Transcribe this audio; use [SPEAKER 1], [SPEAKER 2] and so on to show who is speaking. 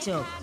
[SPEAKER 1] joke.